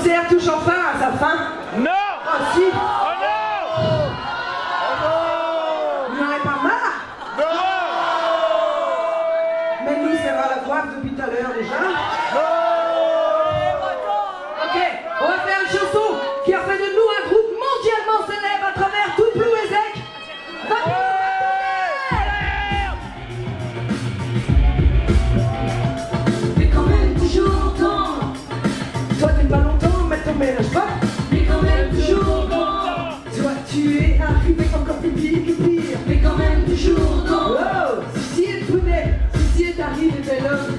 concert touche enfin à sa fin. Non Ah si,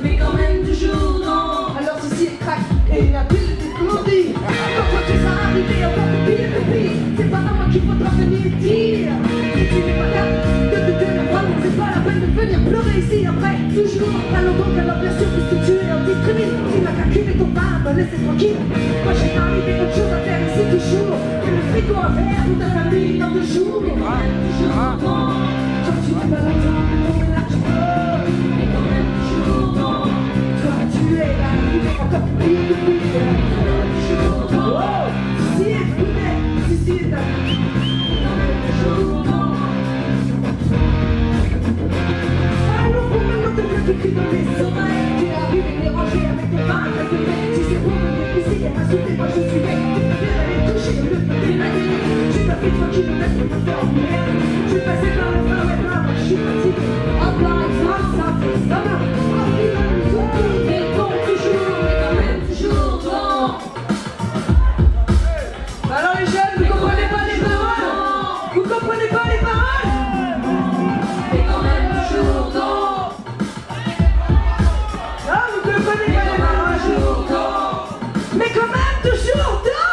mais quand même toujours temps, Alors ceci est crack et il a plus de comment dire. Quand toi tu seras arrivé encore plus pire que pire, c'est pas à moi qu'il faudra venir dire. Et tu n'es pas capable de te tenir droit, c'est pas la peine de venir pleurer ici après. Toujours, allons donc alors bien sûr puisque tu es indiscret. Tu qu'à cuver ton pain, me laisser tranquille. Moi j'ai arrivé autre chose à faire ici toujours. Que le frigo à verre ou ta famille dans deux jours. Mais quand même toujours temps, toi tu n'es pas longtemps, Je suis passé par le feu, Mato Jordão.